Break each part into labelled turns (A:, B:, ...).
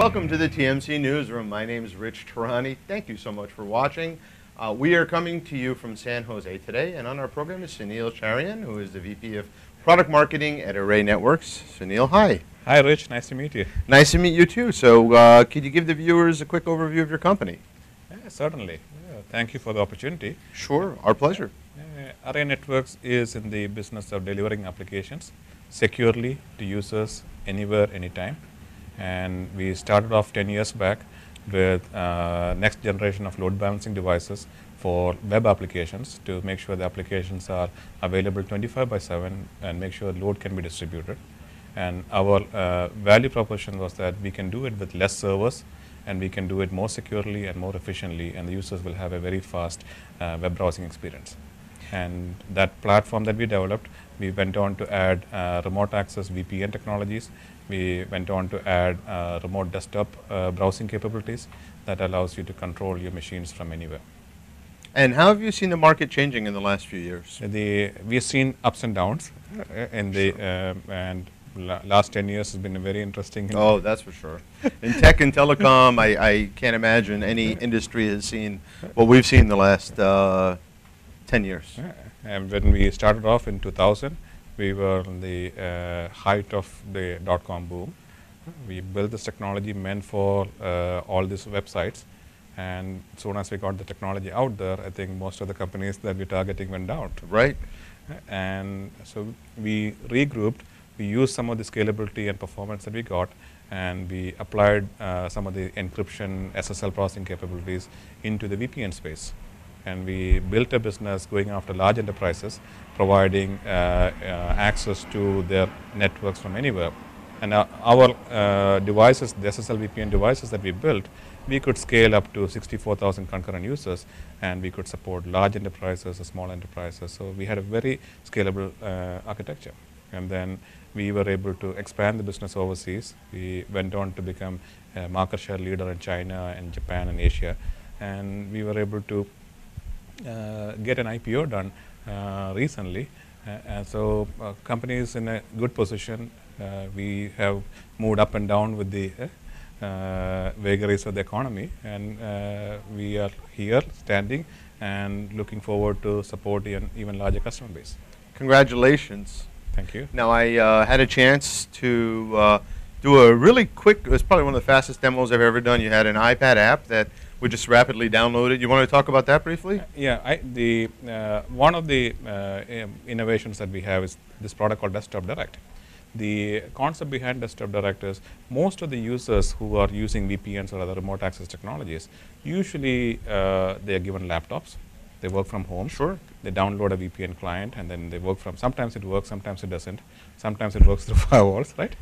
A: welcome to the TMC Newsroom. My name is Rich Tehrani. Thank you so much for watching. Uh, we are coming to you from San Jose today, and on our program is Sunil Cherian, who is the VP of Product Marketing at Array Networks. Sunil, hi.
B: Hi, Rich. Nice to meet you.
A: Nice to meet you too. So, uh, could you give the viewers a quick overview of your company?
B: Yeah, certainly. Yeah, thank you for the opportunity.
A: Sure, our pleasure.
B: Uh, Array Networks is in the business of delivering applications securely to users anywhere, anytime. And we started off 10 years back with uh, next generation of load balancing devices for web applications to make sure the applications are available 25 by 7 and make sure load can be distributed. And our uh, value proposition was that we can do it with less servers and we can do it more securely and more efficiently and the users will have a very fast uh, web browsing experience. And that platform that we developed, we went on to add uh, remote access VPN technologies. We went on to add uh, remote desktop uh, browsing capabilities that allows you to control your machines from anywhere.
A: And how have you seen the market changing in the last few years?
B: The, we've seen ups and downs uh, in the, uh, and la last 10 years has been a very interesting.
A: Oh, that's for sure. In tech and telecom, I, I can't imagine any industry has seen what we've seen the last uh, 10 years.
B: Yeah. And when we started off in 2000, we were in the uh, height of the dot-com boom. We built this technology meant for uh, all these websites. And soon as we got the technology out there, I think most of the companies that we're targeting went out.
A: Right.
B: And so we regrouped, we used some of the scalability and performance that we got, and we applied uh, some of the encryption SSL processing capabilities into the VPN space. And we built a business going after large enterprises, providing uh, uh, access to their networks from anywhere. And uh, our devices, the SSL VPN devices that we built, we could scale up to 64,000 concurrent users, and we could support large enterprises, small enterprises. So we had a very scalable architecture. And then we were able to expand the business overseas. We went on to become a market share leader in China and Japan and Asia. And we were able to get an IPO done uh, recently. Uh, and so uh, company is in a good position. Uh, we have moved up and down with the uh, vagaries of the economy, and we are here standing and looking forward to support an even larger customer base.
A: Congratulations.
B: Thank you.
A: Now, I uh, had a chance to uh, do a really quick, it was probably one of the fastest demos I've ever done. You had an iPad app that we just rapidly downloaded. You want to talk about that briefly?
B: Yeah, I, the, uh, one of the uh, innovations that we have is this product called Desktop Direct. The concept behind Desktop Direct is most of the users who are using VPNs or other remote access technologies, usually uh, they are given laptops they work from home.
A: Sure.
B: They download a VPN client and then they work from, sometimes it works, sometimes it doesn't. Sometimes it works through firewalls, right?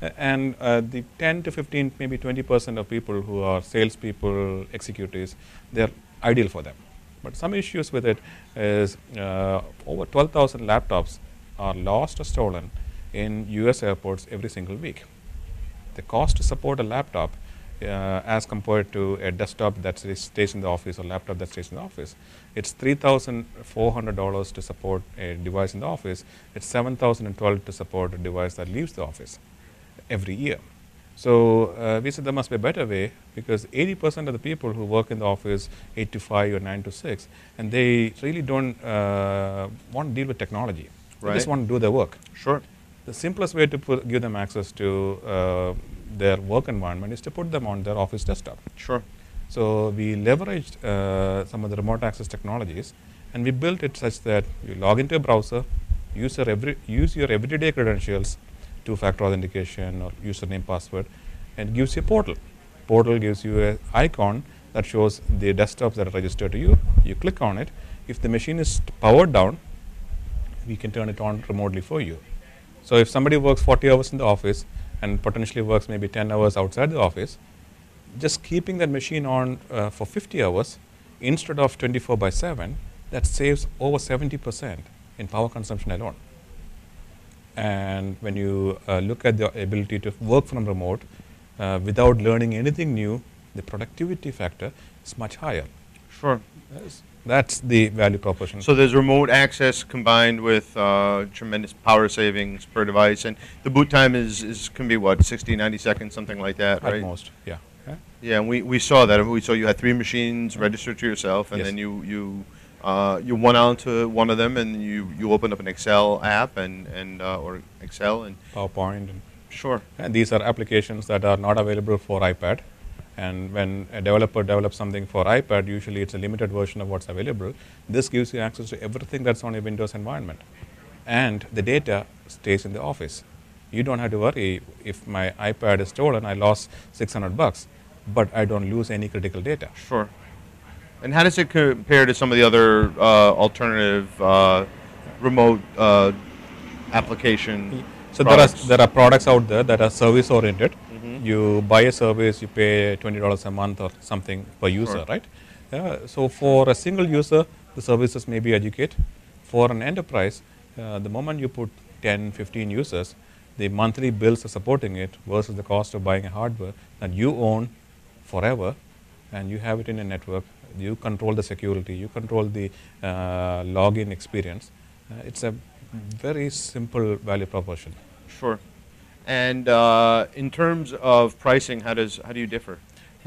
B: And uh, the 10 to 15, maybe 20% of people who are salespeople, executives, they're ideal for them. But some issues with it is uh, over 12,000 laptops are lost or stolen in US airports every single week. The cost to support a laptop uh, as compared to a desktop that stays in the office or laptop that stays in the office. It's $3,400 to support a device in the office. It's 7,012 to support a device that leaves the office every year. So uh, we said there must be a better way because 80% of the people who work in the office 8 to 5 or 9 to 6 and they really don't uh, want to deal with technology. Right. They just want to do their work.
A: Sure.
B: The simplest way to put, give them access to uh, their work environment is to put them on their office desktop.
A: Sure.
B: So we leveraged uh, some of the remote access technologies and we built it such that you log into a browser, use your, every, use your everyday credentials, two-factor authentication or username, password, and gives you a portal. Portal gives you an icon that shows the desktops that are registered to you. You click on it. If the machine is powered down, we can turn it on remotely for you. So if somebody works 40 hours in the office, and potentially works maybe 10 hours outside the office, just keeping that machine on uh, for 50 hours instead of 24 by 7, that saves over 70% in power consumption alone. And when you uh, look at the ability to work from remote uh, without learning anything new, the productivity factor is much higher.
A: Sure.
B: Yes. That's the value proposition.
A: So there's remote access combined with uh, tremendous power savings per device, and the boot time is, is can be what 60, 90 seconds, something like that,
B: at
A: right?
B: most, yeah. yeah.
A: Yeah, and we, we saw that. We saw you had three machines registered to yourself, and
B: Yes.
A: then you you uh, you went on to one of them, and you, you opened up an Excel app and and uh, or Excel and
B: PowerPoint and
A: sure.
B: And these are applications that are not available for iPad. And when a developer develops something for iPad, usually it's a limited version of what's available. This gives you access to everything that's on a Windows environment. And the data stays in the office. You don't have to worry if my iPad is stolen, I lost 600 bucks, but I don't lose any critical data.
A: Sure. And how does it compare to some of the other uh, alternative uh, remote uh, application?
B: So there are,
A: products?
B: there are products out there that are service oriented.
A: Mhm.
B: You buy a service, you pay twenty dollars a month or something per user,
A: Sure.
B: right? Yeah, so for a single user, the services may be educate. For an enterprise, uh, the moment you put 10, 15 users, the monthly bills are supporting it versus the cost of buying a hardware that you own forever and you have it in a network. You control the security, you control the uh, login experience. Uh, it's a very simple value proposition.
A: Sure. And uh, in terms of pricing, how does how do you differ?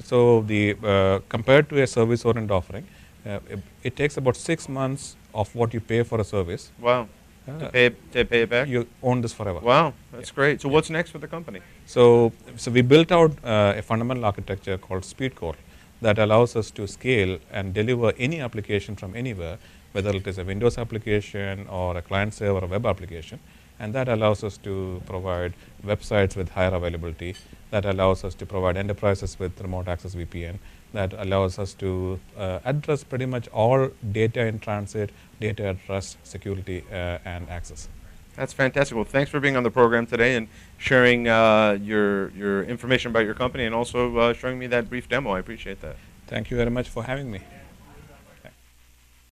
B: So the uh, compared to a service-oriented offering, uh, it, it takes about six months of what you pay for a service.
A: Wow.
B: Uh,
A: to pay to pay it back.
B: You own this forever.
A: Wow, that's great. So what's next for the company?
B: So, so we built out uh, a fundamental architecture called SpeedCore that allows us to scale and deliver any application from anywhere, whether it is a Windows application or a client server or a web application. And that allows us to provide websites with higher availability. That allows us to provide enterprises with remote access VPN. That allows us to uh, address pretty much all data in transit, data at rest, security, uh, and access.
A: That's fantastic. Well, thanks for being on the program today and sharing uh, your your information about your company and also uh, showing me that brief demo. I appreciate that.
B: Thank you very much for having me.